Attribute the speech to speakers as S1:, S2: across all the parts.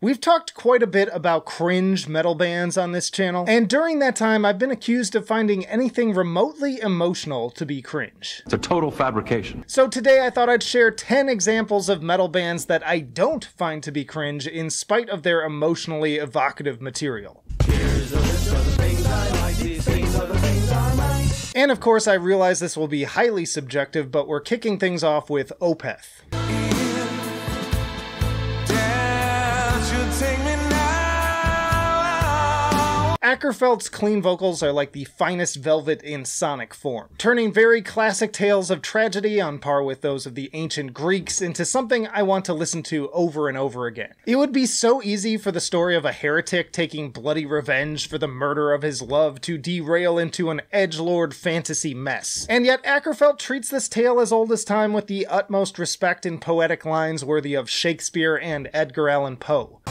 S1: We've talked quite a bit about cringe metal bands on this channel, and during that time I've been accused of finding anything remotely emotional to be cringe.
S2: It's a total fabrication.
S1: So today I thought I'd share 10 examples of metal bands that I don't find to be cringe in spite of their emotionally evocative material. And of course, I realize this will be highly subjective, but we're kicking things off with Opeth. Akerfeldt's clean vocals are like the finest velvet in sonic form, turning very classic tales of tragedy on par with those of the ancient Greeks into something I want to listen to over and over again. It would be so easy for the story of a heretic taking bloody revenge for the murder of his love to derail into an edgelord fantasy mess. And yet Ackerfelt treats this tale as old as time with the utmost respect in poetic lines worthy of Shakespeare and Edgar Allan Poe.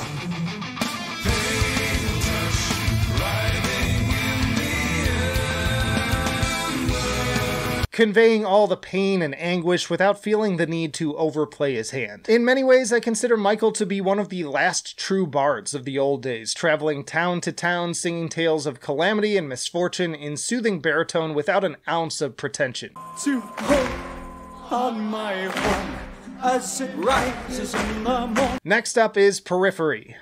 S1: Conveying all the pain and anguish without feeling the need to overplay his hand. In many ways, I consider Mikael to be one of the last true bards of the old days, traveling town to town singing tales of calamity and misfortune in soothing baritone without an ounce of pretension.
S3: To hope on my one as it rises in the morning.
S1: Next up is Periphery.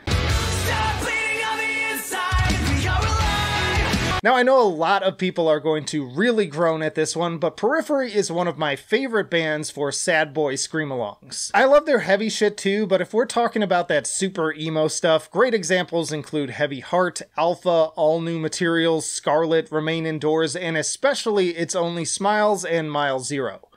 S1: Now, I know a lot of people are going to really groan at this one, but Periphery is one of my favorite bands for sad boy scream alongs. I love their heavy shit too, but if we're talking about that super emo stuff, great examples include Heavy Heart, Alpha, All New Materials, Scarlet, Remain Indoors, and especially It's Only Smiles and Mile Zero.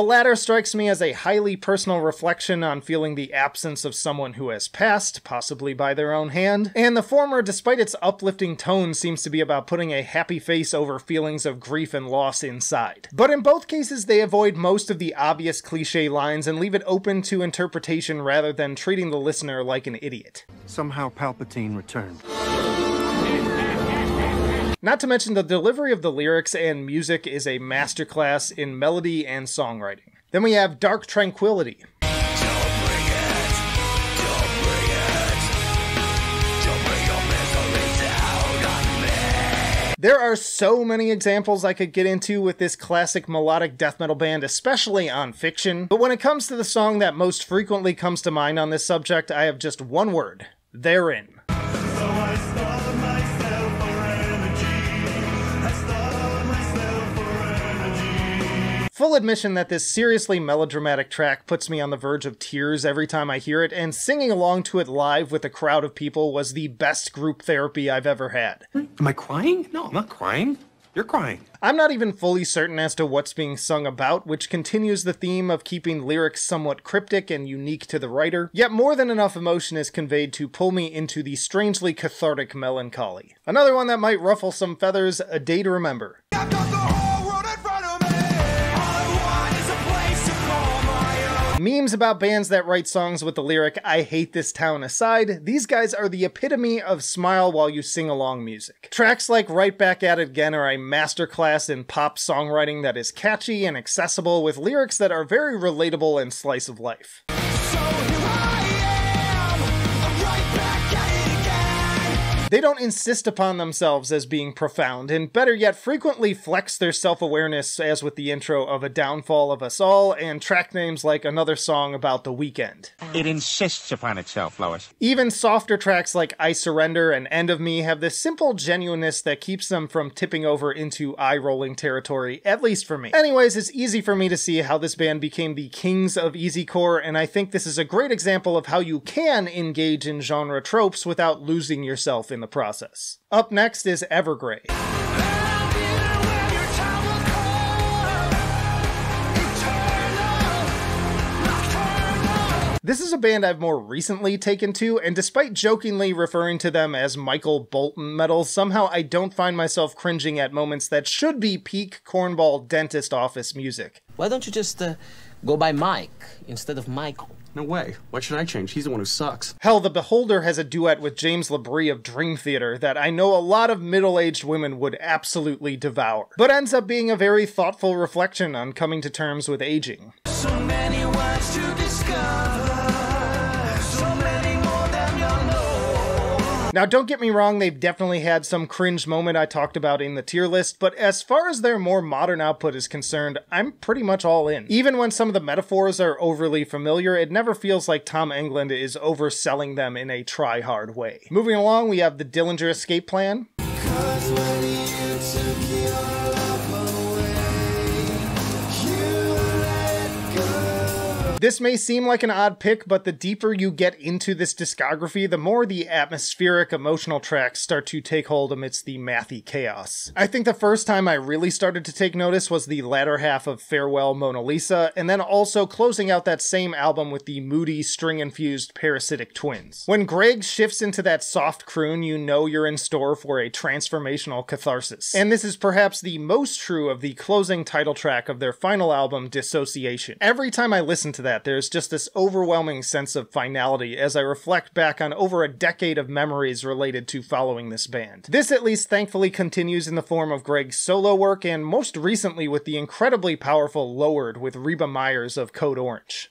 S1: The latter strikes me as a highly personal reflection on feeling the absence of someone who has passed, possibly by their own hand, and the former, despite its uplifting tone, seems to be about putting a happy face over feelings of grief and loss inside. But in both cases, they avoid most of the obvious cliche lines and leave it open to interpretation rather than treating the listener like an idiot.
S4: Somehow Palpatine returned.
S1: Not to mention the delivery of the lyrics and music is a masterclass in melody and songwriting. Then we have Dark Tranquillity. There are so many examples I could get into with this classic melodic death metal band, especially on Fiction, but when it comes to the song that most frequently comes to mind on this subject, I have just one word. Therein. Full admission that this seriously melodramatic track puts me on the verge of tears every time I hear it, and singing along to it live with a crowd of people was the best group therapy I've ever had.
S4: Am I crying? No, I'm not crying. You're crying.
S1: I'm not even fully certain as to what's being sung about, which continues the theme of keeping lyrics somewhat cryptic and unique to the writer, yet more than enough emotion is conveyed to pull me into the strangely cathartic melancholy. Another one that might ruffle some feathers, A Day to Remember. Memes about bands that write songs with the lyric, I hate this town aside, these guys are the epitome of smile while you sing along music. Tracks like Right Back at It Again are a masterclass in pop songwriting that is catchy and accessible with lyrics that are very relatable and slice of life. They don't insist upon themselves as being profound, and better yet, frequently flex their self awareness, as with the intro of A Downfall of Us All and track names like another song about the weekend.
S5: It insists upon itself, Lois.
S1: Even softer tracks like I Surrender and End of Me have this simple genuineness that keeps them from tipping over into eye rolling territory, at least for me. Anyways, it's easy for me to see how this band became the kings of easycore, and I think this is a great example of how you can engage in genre tropes without losing yourself in in the process. Up next is Evergrey. This is a band I've more recently taken to, and despite jokingly referring to them as Michael Bolton metal, somehow I don't find myself cringing at moments that should be peak cornball dentist office music.
S6: Why don't you just uh, go by Mike instead of Michael?
S2: No way. Why should I change? He's the one who sucks.
S1: Hell, The Beholder has a duet with James LaBrie of Dream Theater that I know a lot of middle aged women would absolutely devour, but ends up being a very thoughtful reflection on coming to terms with aging.
S3: So
S1: Now, don't get me wrong, they've definitely had some cringe moment I talked about in the tier list, but as far as their more modern output is concerned, I'm pretty much all in. Even when some of the metaphors are overly familiar, it never feels like Tom Englund is overselling them in a try hard way. Moving along, we have the Dillinger Escape Plan. This may seem like an odd pick, but the deeper you get into this discography, the more the atmospheric emotional tracks start to take hold amidst the mathy chaos. I think the first time I really started to take notice was the latter half of Farewell Mona Lisa, and then also closing out that same album with the moody, string infused Parasitic Twins. When Greg shifts into that soft croon, you know you're in store for a transformational catharsis. And this is perhaps the most true of the closing title track of their final album, Dissociation. Every time I listen to that, there's just this overwhelming sense of finality as I reflect back on over a decade of memories related to following this band. This at least thankfully continues in the form of Greg's solo work and most recently with the incredibly powerful Lowered with Reba Meyers of Code Orange.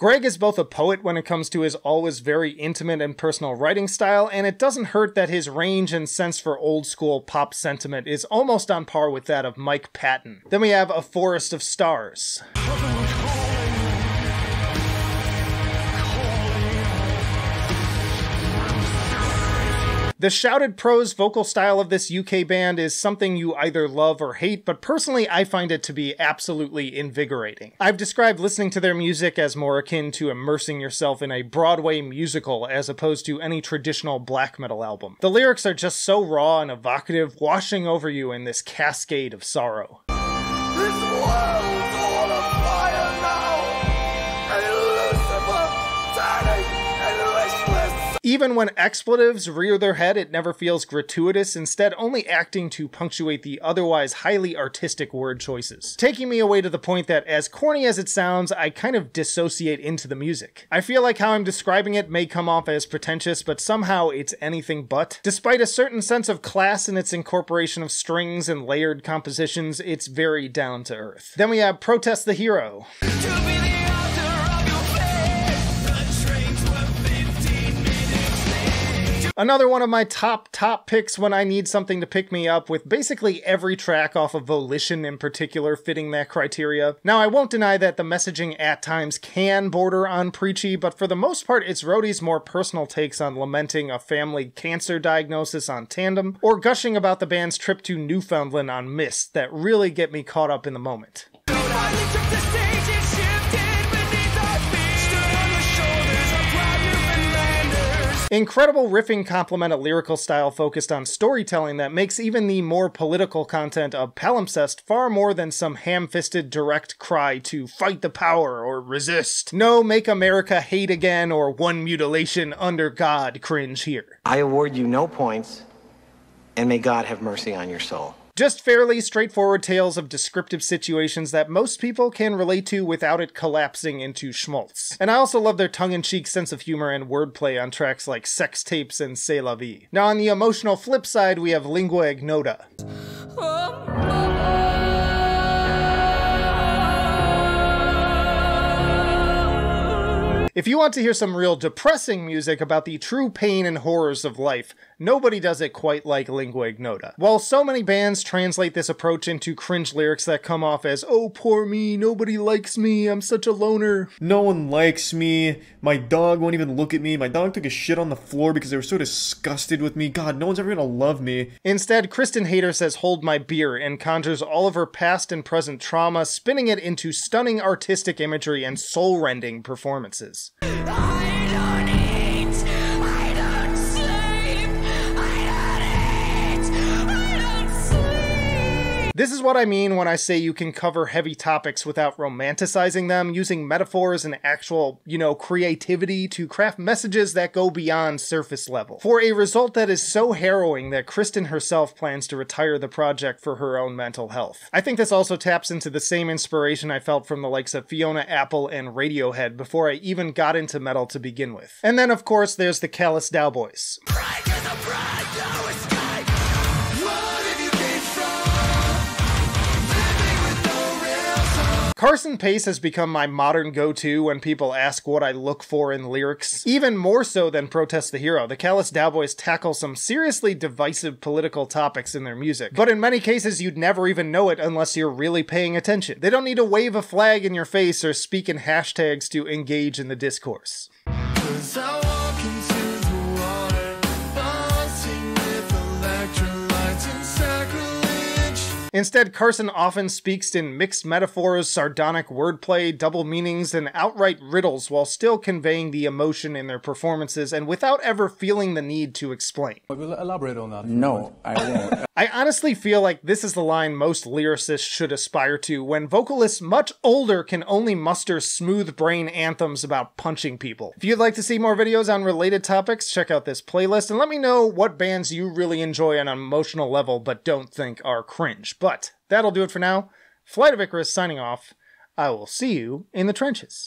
S1: Greg is both a poet when it comes to his always very intimate and personal writing style, and it doesn't hurt that his range and sense for old school pop sentiment is almost on par with that of Mike Patton. Then we have A Forest of Stars. The shouted prose vocal style of this UK band is something you either love or hate, but personally I find it to be absolutely invigorating. I've described listening to their music as more akin to immersing yourself in a Broadway musical as opposed to any traditional black metal album. The lyrics are just so raw and evocative, washing over you in this cascade of sorrow. Even when expletives rear their head, it never feels gratuitous, instead, only acting to punctuate the otherwise highly artistic word choices. Taking me away to the point that, as corny as it sounds, I kind of dissociate into the music. I feel like how I'm describing it may come off as pretentious, but somehow it's anything but. Despite a certain sense of class in its incorporation of strings and layered compositions, it's very down to earth. Then we have Protest the Hero. Another one of my top, top picks when I need something to pick me up, with basically every track off of Volition in particular fitting that criteria. Now, I won't deny that the messaging at times can border on preachy, but for the most part, it's Rody's more personal takes on lamenting a family cancer diagnosis on Tandem, or gushing about the band's trip to Newfoundland on Mist that really get me caught up in the moment. Incredible riffing complement a lyrical style focused on storytelling that makes even the more political content of Palimpsest far more than some ham fisted direct cry to fight the power or resist. No, make America hate again or one mutilation under God cringe here.
S6: I award you no points, and may God have mercy on your soul.
S1: Just fairly straightforward tales of descriptive situations that most people can relate to without it collapsing into schmaltz. And I also love their tongue in cheek sense of humor and wordplay on tracks like Sex Tapes and C'est La Vie. Now, on the emotional flip side, we have Lingua Ignota. If you want to hear some real depressing music about the true pain and horrors of life, nobody does it quite like Lingua Ignota. While so many bands translate this approach into cringe lyrics that come off as, oh, poor me, nobody likes me, I'm such a loner,
S7: No one likes me. My dog won't even look at me. My dog took a shit on the floor because they were so disgusted with me. God, no one's ever gonna love me.
S1: Instead, Kristen Hayter says hold my beer and conjures all of her past and present trauma, spinning it into stunning artistic imagery and soul-rending performances. This is what I mean when I say you can cover heavy topics without romanticizing them, using metaphors and actual, you know, creativity to craft messages that go beyond surface level. For a result that is so harrowing that Kristen herself plans to retire the project for her own mental health. I think this also taps into the same inspiration I felt from the likes of Fiona Apple and Radiohead before I even got into metal to begin with. And then, of course, there's the Callous Daoboys. Carson Pace has become my modern go to when people ask what I look for in lyrics. Even more so than Protest the Hero, the Callous Daoboys tackle some seriously divisive political topics in their music. But in many cases, you'd never even know it unless you're really paying attention. They don't need to wave a flag in your face or speak in hashtags to engage in the discourse. Instead, Carson often speaks in mixed metaphors, sardonic wordplay, double meanings, and outright riddles while still conveying the emotion in their performances and without ever feeling the need to explain.
S8: We'll Elaborate on that.
S5: No, I won't.
S1: I honestly feel like this is the line most lyricists should aspire to when vocalists much older can only muster smooth brain anthems about punching people. If you'd like to see more videos on related topics, check out this playlist and let me know what bands you really enjoy on an emotional level but don't think are cringe. But that'll do it for now. Flight of Icarus signing off. I will see you in the trenches.